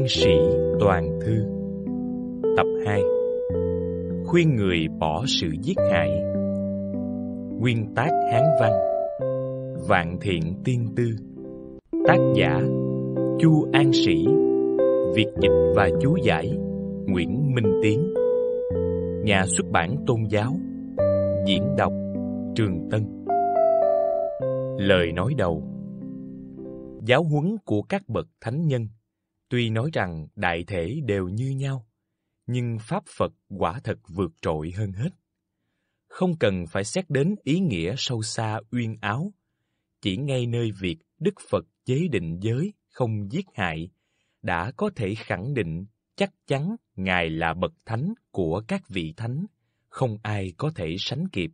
An sĩ toàn thư. Tập 2 Khuyên người bỏ sự giết hại. Nguyên tác Hán văn. Vạn thiện tiên tư. Tác giả Chu An Sĩ. Việt dịch và chú giải Nguyễn Minh Tiến. Nhà xuất bản tôn giáo. Diễn đọc Trường Tân. Lời nói đầu. Giáo huấn của các bậc thánh nhân. Tuy nói rằng đại thể đều như nhau, nhưng Pháp Phật quả thật vượt trội hơn hết. Không cần phải xét đến ý nghĩa sâu xa uyên áo, chỉ ngay nơi việc Đức Phật chế định giới không giết hại, đã có thể khẳng định chắc chắn Ngài là bậc thánh của các vị thánh, không ai có thể sánh kịp.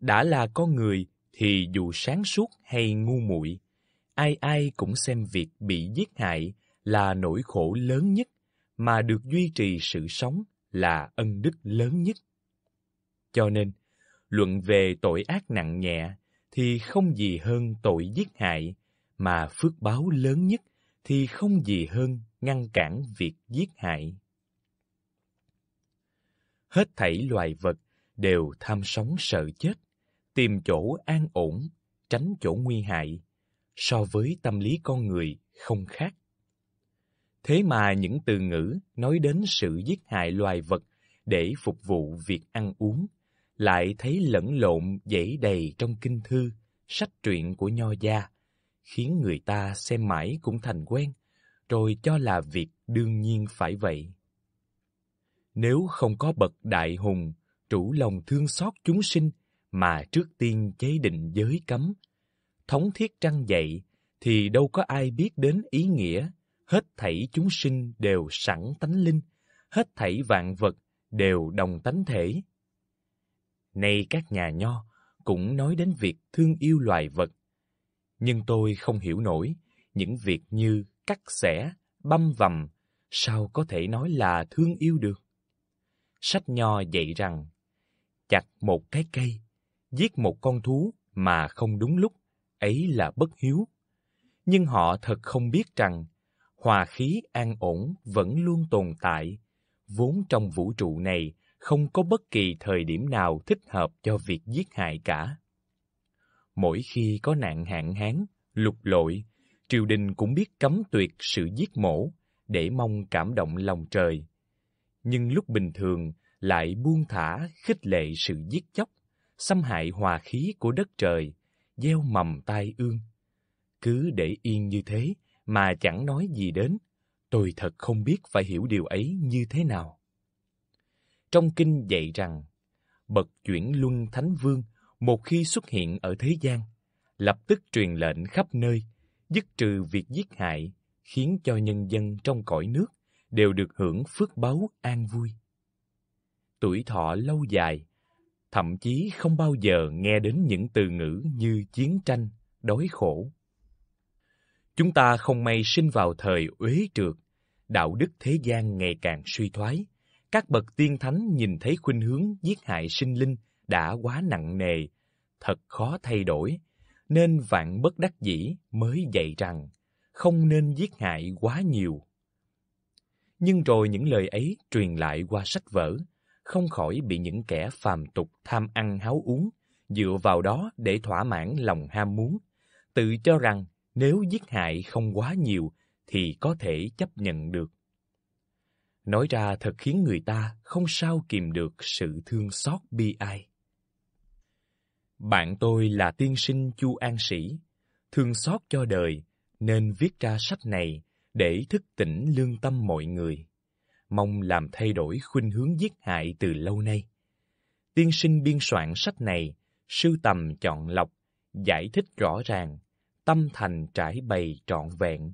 Đã là con người thì dù sáng suốt hay ngu muội, ai ai cũng xem việc bị giết hại là nỗi khổ lớn nhất, mà được duy trì sự sống là ân đức lớn nhất. Cho nên, luận về tội ác nặng nhẹ thì không gì hơn tội giết hại, mà phước báo lớn nhất thì không gì hơn ngăn cản việc giết hại. Hết thảy loài vật đều tham sống sợ chết, tìm chỗ an ổn, tránh chỗ nguy hại, so với tâm lý con người không khác. Thế mà những từ ngữ nói đến sự giết hại loài vật để phục vụ việc ăn uống lại thấy lẫn lộn dễ đầy trong kinh thư, sách truyện của nho gia, khiến người ta xem mãi cũng thành quen, rồi cho là việc đương nhiên phải vậy. Nếu không có bậc đại hùng, chủ lòng thương xót chúng sinh mà trước tiên chế định giới cấm, thống thiết trăng dậy, thì đâu có ai biết đến ý nghĩa hết thảy chúng sinh đều sẵn tánh linh, hết thảy vạn vật đều đồng tánh thể. Nay các nhà nho cũng nói đến việc thương yêu loài vật, nhưng tôi không hiểu nổi những việc như cắt xẻ, băm vằm, sao có thể nói là thương yêu được? Sách nho dạy rằng, chặt một cái cây, giết một con thú mà không đúng lúc, ấy là bất hiếu. Nhưng họ thật không biết rằng, hòa khí an ổn vẫn luôn tồn tại, vốn trong vũ trụ này không có bất kỳ thời điểm nào thích hợp cho việc giết hại cả. Mỗi khi có nạn hạn hán, lục lội, triều đình cũng biết cấm tuyệt sự giết mổ để mong cảm động lòng trời. Nhưng lúc bình thường lại buông thả khích lệ sự giết chóc, xâm hại hòa khí của đất trời, gieo mầm tai ương. Cứ để yên như thế mà chẳng nói gì đến, tôi thật không biết phải hiểu điều ấy như thế nào. Trong kinh dạy rằng, bậc chuyển luân thánh vương một khi xuất hiện ở thế gian, lập tức truyền lệnh khắp nơi, dứt trừ việc giết hại, khiến cho nhân dân trong cõi nước đều được hưởng phước báu an vui. Tuổi thọ lâu dài, thậm chí không bao giờ nghe đến những từ ngữ như chiến tranh, đói khổ. Chúng ta không may sinh vào thời uế trượt, đạo đức thế gian ngày càng suy thoái. Các bậc tiên thánh nhìn thấy khuynh hướng giết hại sinh linh đã quá nặng nề, thật khó thay đổi, nên vạn bất đắc dĩ mới dạy rằng không nên giết hại quá nhiều. Nhưng rồi những lời ấy truyền lại qua sách vở, không khỏi bị những kẻ phàm tục tham ăn háo uống, dựa vào đó để thỏa mãn lòng ham muốn, tự cho rằng nếu giết hại không quá nhiều thì có thể chấp nhận được. Nói ra thật khiến người ta không sao kìm được sự thương xót bi ai. Bạn tôi là tiên sinh Chu An Sĩ, thương xót cho đời nên viết ra sách này để thức tỉnh lương tâm mọi người mong làm thay đổi khuynh hướng giết hại từ lâu nay. Tiên sinh biên soạn sách này, sưu tầm chọn lọc, giải thích rõ ràng, tâm thành trải bày trọn vẹn,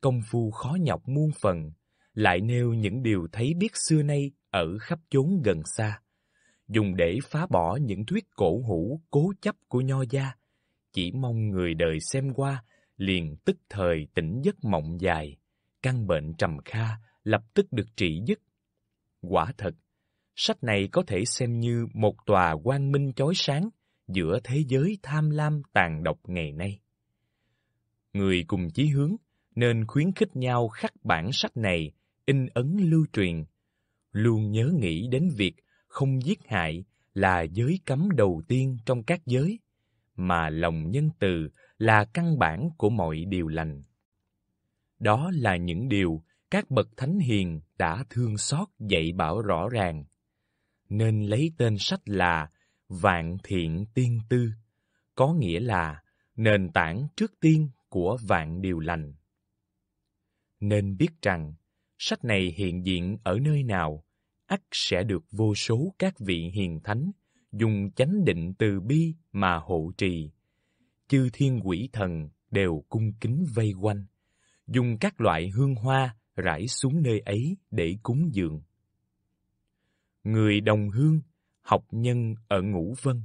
công phu khó nhọc muôn phần, lại nêu những điều thấy biết xưa nay ở khắp chốn gần xa, dùng để phá bỏ những thuyết cổ hủ cố chấp của nho gia, chỉ mong người đời xem qua liền tức thời tỉnh giấc mộng dài, căn bệnh trầm kha lập tức được trị dứt. Quả thật, sách này có thể xem như một tòa quang minh chói sáng giữa thế giới tham lam tàn độc ngày nay. Người cùng chí hướng nên khuyến khích nhau khắc bản sách này, in ấn lưu truyền. Luôn nhớ nghĩ đến việc không giết hại là giới cấm đầu tiên trong các giới, mà lòng nhân từ là căn bản của mọi điều lành. Đó là những điều các bậc thánh hiền đã thương xót dạy bảo rõ ràng, nên lấy tên sách là Vạn Thiện Tiên Tư, có nghĩa là nền tảng trước tiên của vạn điều lành. Nên biết rằng, sách này hiện diện ở nơi nào, ắt sẽ được vô số các vị hiền thánh dùng chánh định từ bi mà hộ trì. Chư thiên quỷ thần đều cung kính vây quanh, dùng các loại hương hoa rải xuống nơi ấy để cúng dường. Người đồng hương, học nhân ở Ngũ Vân,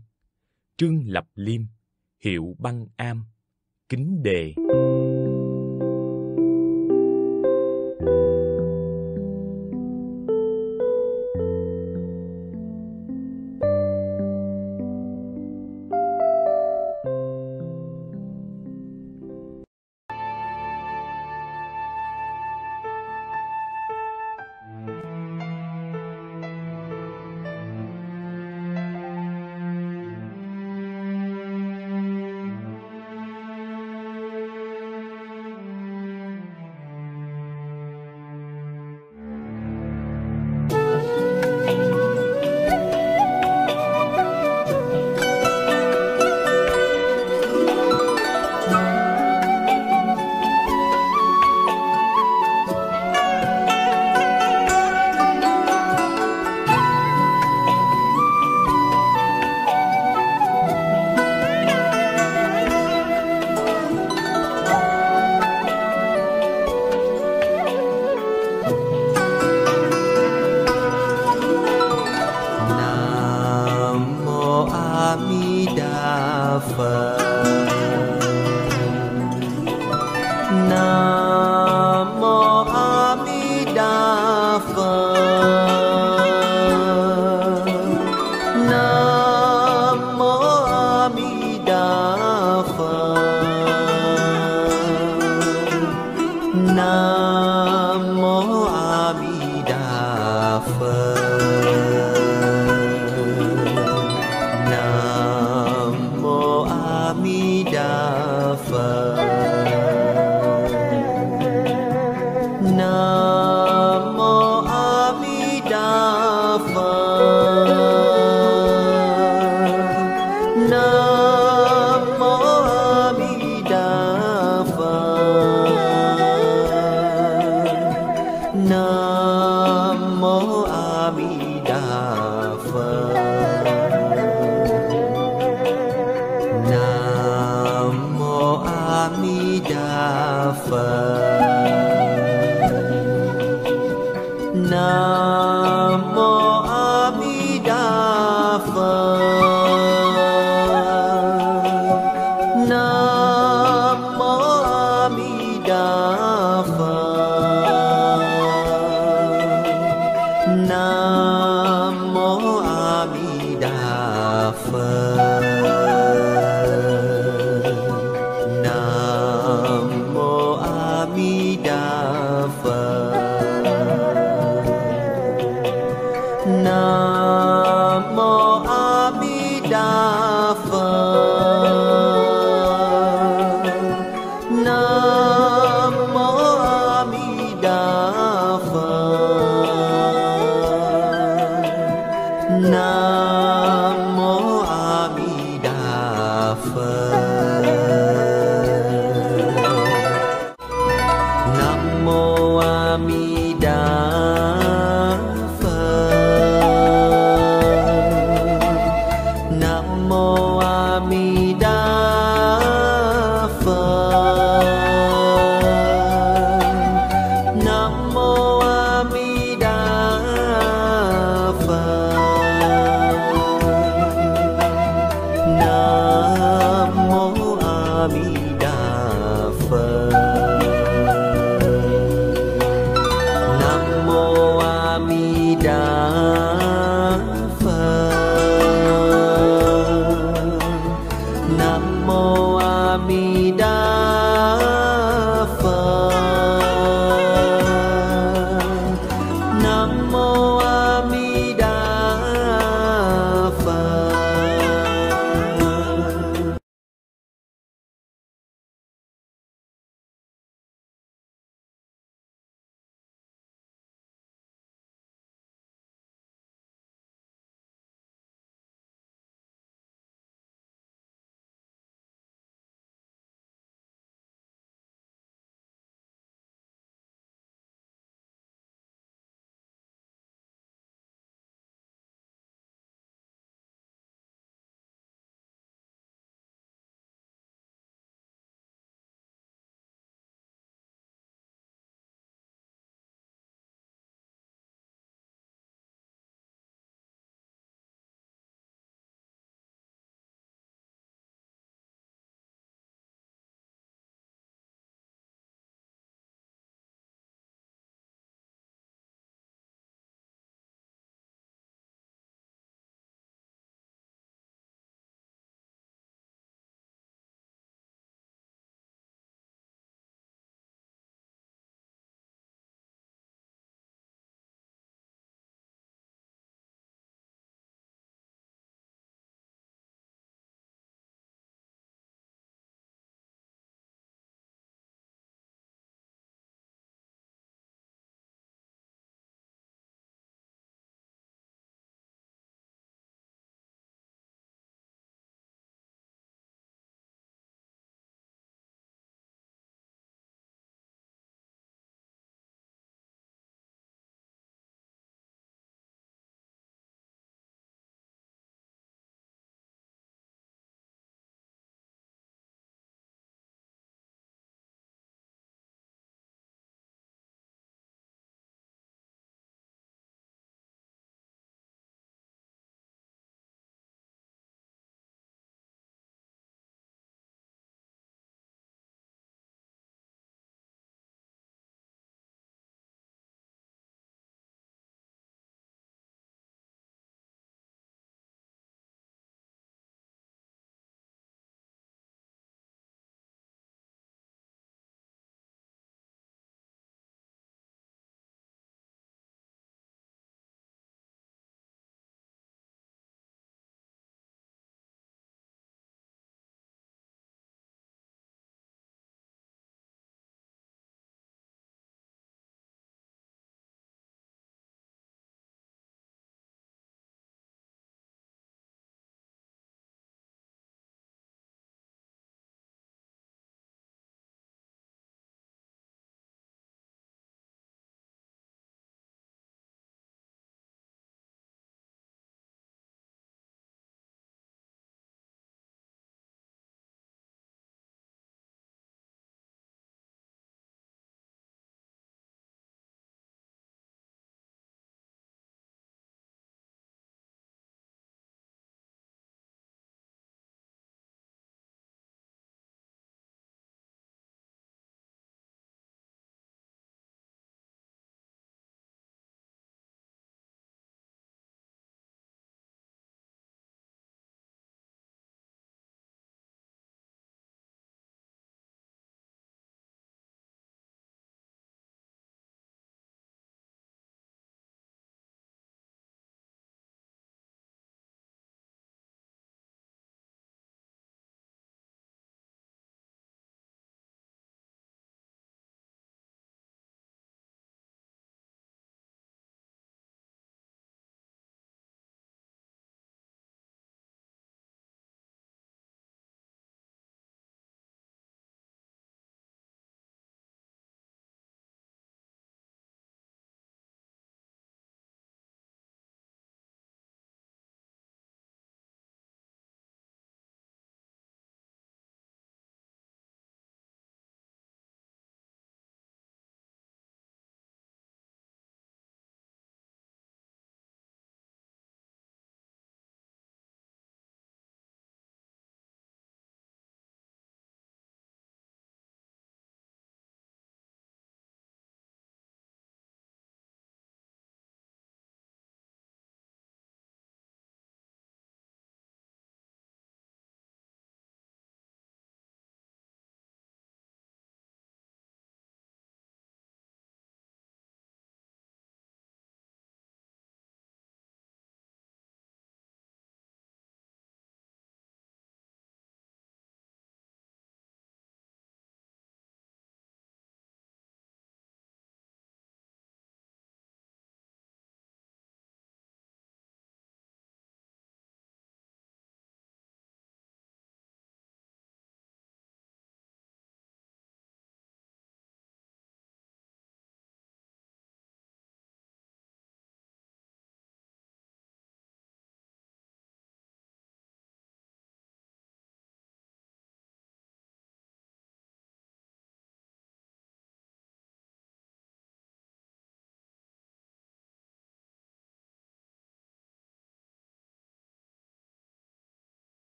Trương Lập Liêm, Hiệu Băng Am, Kính Đề. now.